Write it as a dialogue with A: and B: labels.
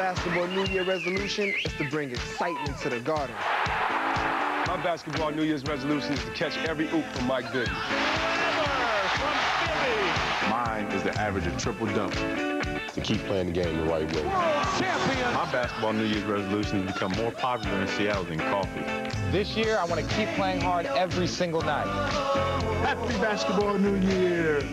A: basketball New Year resolution is to bring excitement to the garden.
B: My basketball New Year's resolution is to catch every oop from Mike Goodman.
C: Mine is the average of triple double.
D: To keep playing the game the right way.
E: Champion!
C: My basketball New Year's resolution is to become more popular in Seattle than coffee.
F: This year, I want to keep playing hard every single night.
E: Happy basketball New Year!